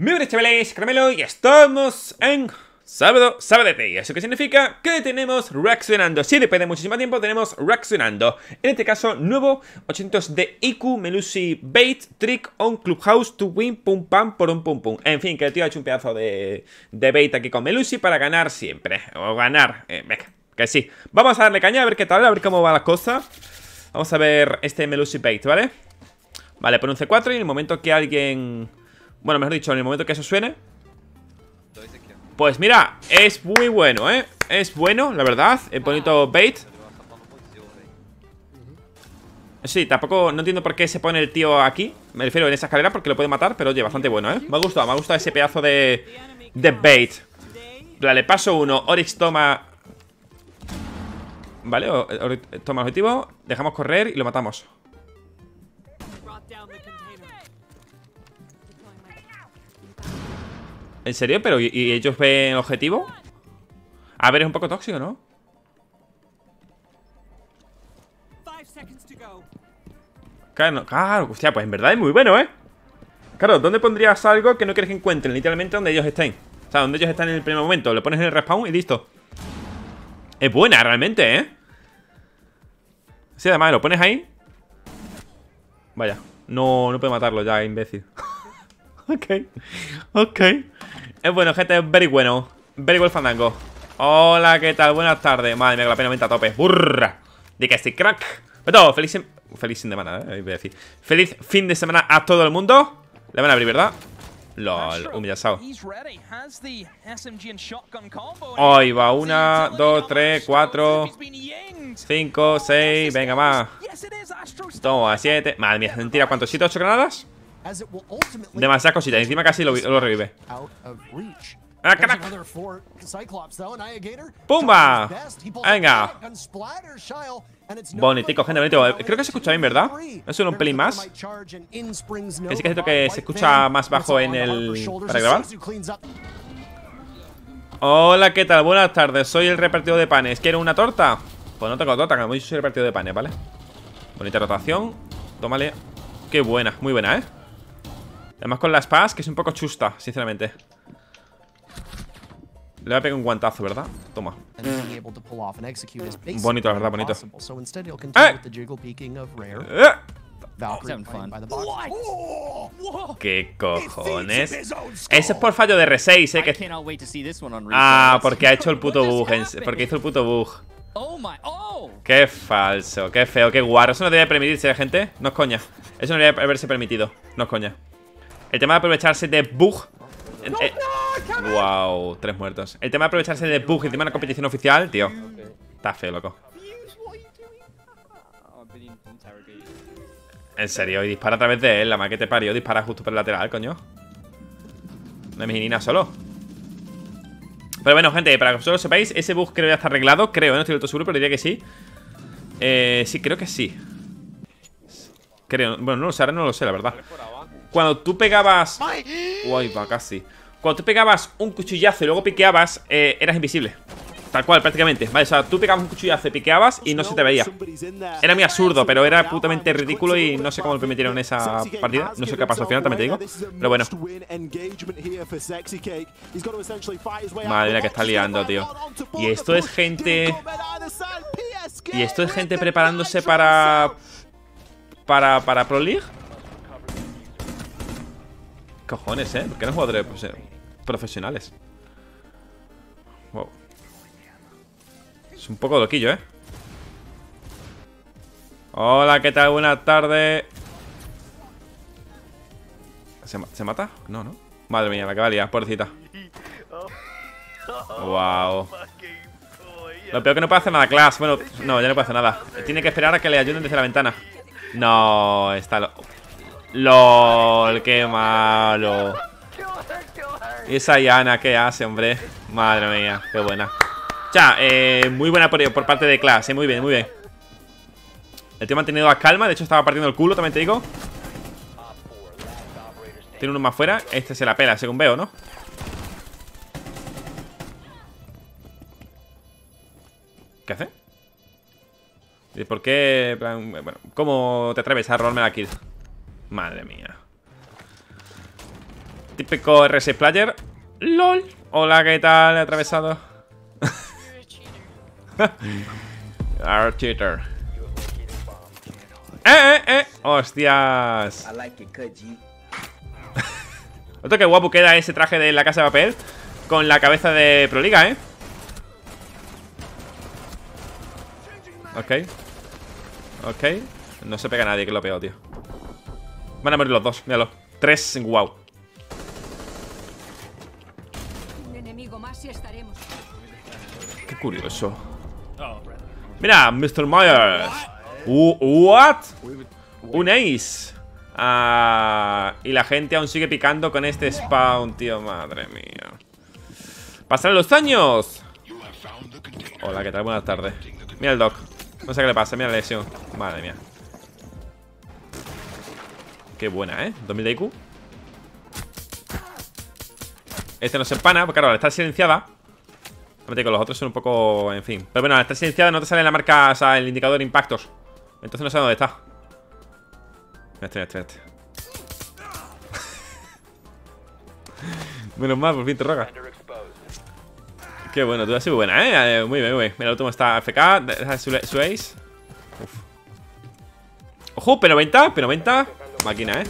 Muy buenas chavales, Caramelo y estamos en sábado, sábado ¿Y eso qué significa? Que tenemos reaccionando. Sí, después de muchísimo tiempo tenemos reaccionando. En este caso, nuevo 800 de IQ, Melusi, Bait, Trick on Clubhouse to win, pum pam, por un pum pum. En fin, que el tío ha hecho un pedazo de, de bait aquí con Melusi para ganar siempre. O ganar, eh, venga, que sí. Vamos a darle caña a ver qué tal, a ver cómo va la cosa. Vamos a ver este Melusi Bait, ¿vale? Vale, por un C4 y en el momento que alguien bueno, mejor dicho, en el momento que eso suene. Pues mira, es muy bueno, ¿eh? Es bueno, la verdad. El bonito bait. Sí, tampoco, no entiendo por qué se pone el tío aquí. Me refiero en esa escalera porque lo puede matar Pero oye, bastante bueno, ¿eh? Me ha gustado, me ha gustado ese pedazo de, de bait. Vale, paso uno. Oryx toma Vale, Oryx toma el objetivo. Dejamos correr y lo matamos ¿En serio? ¿Pero y, ellos ven objetivo? A ver, es un poco tóxico, ¿no? Claro, claro, hostia, pues en verdad es muy bueno, ¿eh? Claro, ¿dónde pondrías algo que no quieres que encuentren? Literalmente donde ellos estén O sea, donde ellos están en el primer momento Lo pones en el respawn y listo Es buena, realmente, ¿eh? Sí, además, lo pones ahí Vaya, no, no puede matarlo ya, imbécil Ok, ok. Es bueno, gente, es very bueno. Very well fandango. Hola, ¿qué tal? Buenas tardes. Madre mía, que la pena aumenta a tope. Burra. De que estoy crack. Pero feliz Feliz fin de semana, eh Voy a decir. Feliz fin de semana a todo el mundo. Le van a abrir, ¿verdad? LOL, humillado Hoy va una, dos, tres, cuatro Cinco, seis Venga, más Toma, siete. Madre mía, mentira, ¿cuántos? ¿Siete, ocho granadas? Demasiadas cositas, encima casi lo, revive. ¡Ah, crack! ¡Pumba! Venga. Bonitico, gente, bonito. Creo que se escucha bien, ¿verdad? ¿No solo un pelín más? Que sí que es que se escucha más bajo en el... para grabar. Hola, ¿qué tal? Buenas tardes. Soy el repartido de panes. ¿Quiero una torta? Pues no tengo torta, que soy el repartido de panes, ¿vale? Bonita rotación. Tómale. Qué buena, muy buena, ¿eh? Además con las paz, que es un poco chusta, sinceramente. Le voy a pegar un guantazo, ¿verdad? Toma. Bonito, la verdad, bonito. ¡Eh! ¿Qué cojones? Ese es por fallo de R6, eh que... Ah, porque ha hecho el puto bug Porque hizo el puto bug. Qué falso, qué feo, qué guarro. Eso no debe permitirse, ¿eh, gente. No es coña. Eso no debe haberse permitido. No es coña el tema de aprovecharse de bug Wow, tres muertos. El tema de aprovecharse de bug encima de una competición oficial, tío. Está feo, loco. En serio, y dispara a través de él La más que te parió, dispara justo por el lateral, coño. No es mi solo. Pero bueno, gente, para que vosotros sepáis Ese bug creo que ya está arreglado, creo, no estoy del todo seguro Pero diría que sí. Eh, Sí, creo que sí. Creo, bueno, no lo sé, ahora no lo sé, la verdad cuando tú pegabas... Uy, va casi. Cuando tú pegabas un cuchillazo y luego piqueabas, eh, eras invisible. Tal cual, prácticamente. Vale, o sea, tú pegabas un cuchillazo y piqueabas y no se te veía. Era muy absurdo, pero era putamente ridículo y no sé cómo lo permitieron en esa partida. No sé qué pasó al final, también te digo. Pero bueno. Madre mía, que está liando, tío. Y esto es gente... Y esto es gente preparándose para... Para, para Pro League cojones, eh? Porque eran jugadores profesionales. Wow. Es un poco loquillo, eh. Hola, ¿qué tal? Buenas tardes. ¿Se, mata? No, ¿no? Madre mía, la que valía, pobrecita. Wow. Lo peor que no puede hacer nada, Class. Bueno, no, ya no puede hacer nada. Tiene que esperar a que le ayuden desde la ventana. No, está... Lo LOL, qué malo. Y esa Yana, ¿qué hace, hombre? Madre mía, qué buena. Ya, eh, muy buena por, por parte de clase, muy bien, muy bien. El tío ha mantenido la calma, de hecho estaba partiendo el culo, también te digo. Tiene uno más fuera, este se la pela, según veo, ¿no? ¿Qué hace? ¿Y por qué? Bueno, ¿cómo te atreves a robarme la kill? Madre mía típico RS Player. LOL. Hola, ¿qué tal? He atravesado. Our cheater. ¡Eh, eh, eh! ¡Hostias! Otro que guapo queda ese traje de la casa de papel Con la cabeza de Proliga, ¿eh? Ok Ok No se pega nadie, que lo peor, tío Van a morir los dos, míralo. Tres, wow Qué curioso. Mira, Mr. Myers. Uh, What? Un ace. Ah, Y la gente aún sigue picando con este spawn, tío Madre mía. Pasan los años. Hola, ¿qué tal? Buenas tardes. Mira el doc. No sé qué le pasa, mira la lesión. Madre mía Qué buena, ¿eh? 2000 de IQ Este no se empana Porque claro, al estar silenciada con los otros son un poco... En fin. Pero bueno, al estar silenciada no te sale la marca O sea, el indicador impactos. Entonces no sé dónde está. Este, este, este. Menos mal, por fin te roga Qué bueno, tú has sido buena, ¿eh? Muy bien, muy bien. Mira, el último está FK Su, su Uf. Ojo, P90, P90 Máquina, ¿eh?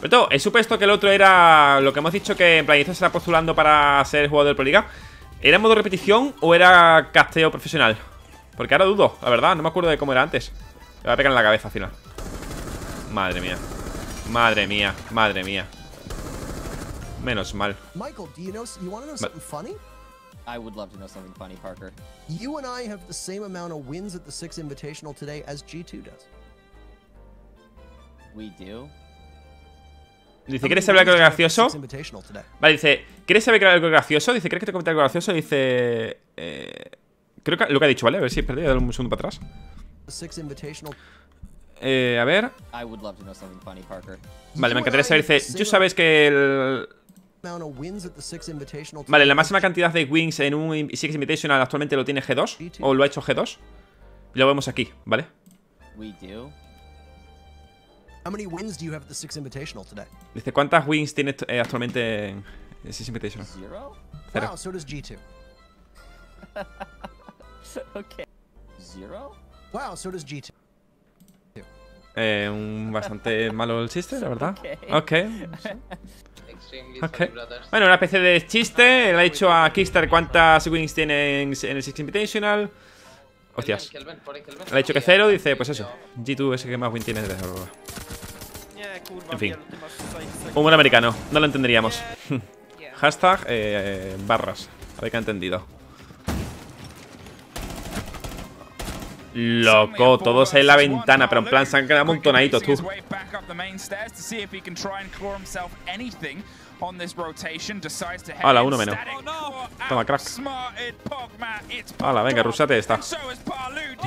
Pero todo, he supuesto que el otro era Lo que hemos dicho que en plan se está postulando para ser jugador del Proliga ¿Era modo repetición o era casteo profesional? Porque ahora dudo, la verdad, no me acuerdo de cómo era antes Me va a pegar en la cabeza al final Madre mía Madre mía, madre mía Menos mal. Michael, do you I would love to know something funny, Parker. You and I have the same amount of wins at the Six Invitational today as G2 does. We do. Dice, ¿quieres saber algo gracioso? Vale, dice, ¿quieres saber algo gracioso? Dice, ¿crees que te comenté algo gracioso? Dice, eh, creo que lo que ha dicho, ¿vale? A ver si he perdido, un segundo para atrás. Eh, a ver. Vale, me encantaría saber, dice, ¿tú sabes que el, Vale, la máxima cantidad de wings en un Six Invitational actualmente lo tiene G2 O lo ha hecho G2 Y lo vemos aquí, ¿vale? Dice, ¿cuántas wings tiene eh, actualmente en Six Invitational? Cero. Wow, so does G2. okay. Zero? Wow, so does G2. Eh, un bastante malo el chiste, la verdad. Ok. okay. Okay. Bueno, una especie de chiste. Le ha dicho a Kickstarter cuántas wings tiene en, el Six Invitational. Hostias. Le ha dicho que cero. Dice, pues eso. G2 es el que más win tiene de En fin. Humor americano. No lo entenderíamos. Hashtag eh, barras. A ver que ha entendido. Loco, todos en la ventana, pero en plan se han quedado amontonaditos, tú. Hola, uno menos. Toma, crack. Hola, venga, rusate esta.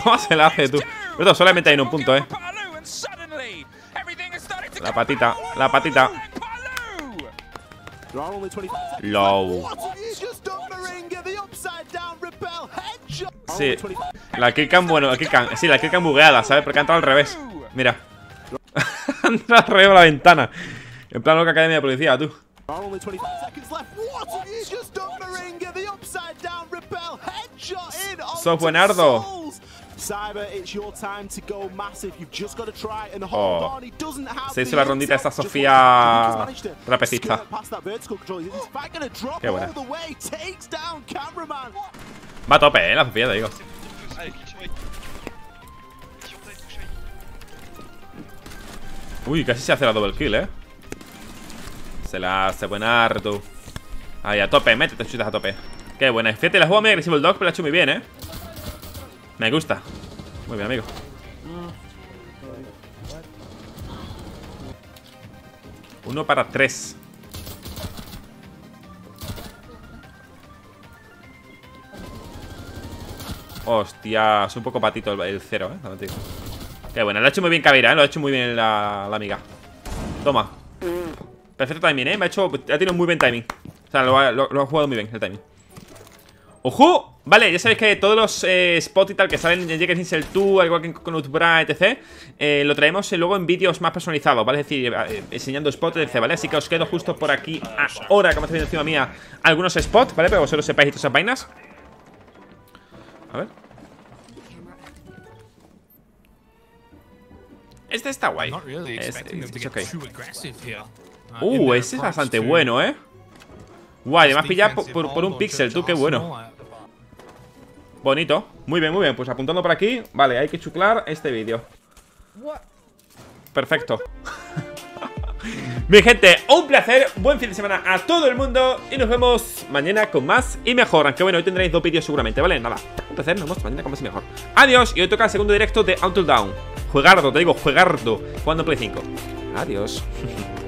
¿Cómo se la hace tú? Pero solamente hay en un punto, eh. La patita, la patita. Low. Sí, la killcam, bueno, la killcam, sí, la killcam bugueada, ¿sabes? Porque ha entrado al revés. Mira. Ha entrado al revés a la ventana. En plan loca academia de policía, tú. Sos buenardo. Oh. Se hizo la rondita esta Sofía trapecista. Qué buena. Va a tope, eh, la Sofía, te digo. Uy, casi se hace la double kill, eh. Se la hace buena harto. Ahí, a tope, métete chutas a tope. Qué buena. Fíjate, la juego muy agresivo el dog, pero la ha hecho muy bien, eh. Me gusta. Muy bien, amigo. Uno para tres. Hostia, es un poco patito el, cero, ¿eh? Qué bueno, lo ha hecho muy bien Caveira, ¿eh? Lo ha hecho muy bien la, amiga Toma Perfecto timing, ¿eh? Me ha hecho... Ha tenido muy buen timing O sea, lo ha, jugado muy bien el timing ¡Ojo! Vale, ya sabéis que todos los eh, spots y tal que salen en Jackass el 2, al igual que en Coconut Bra, etc., lo traemos eh, luego en vídeos más personalizados, ¿vale? Es decir, eh, enseñando spots, etc., ¿vale? Así que os quedo justo por aquí ahora, como estáis viendo encima mía, algunos spots, ¿vale? Para que vosotros sepáis todas esas vainas. A ver. Este está guay. Really Es-. Uh, ese es bastante bueno, ¿eh? Guay, además pillar por, por- por un pixel, tú, qué bueno. Bonito. Muy bien, muy bien. Pues apuntando por aquí. Vale, hay que chuclar este vídeo. Perfecto. Mi gente, un placer, buen fin de semana a todo el mundo y nos vemos mañana con más y mejor. Aunque bueno, hoy tendréis dos vídeos seguramente, ¿vale? Nada, un placer, nos vemos mañana con más y mejor. Adiós, y hoy toca el segundo directo de Until Down. Juegardo, te digo, juegardo, jugando Play 5. Adiós.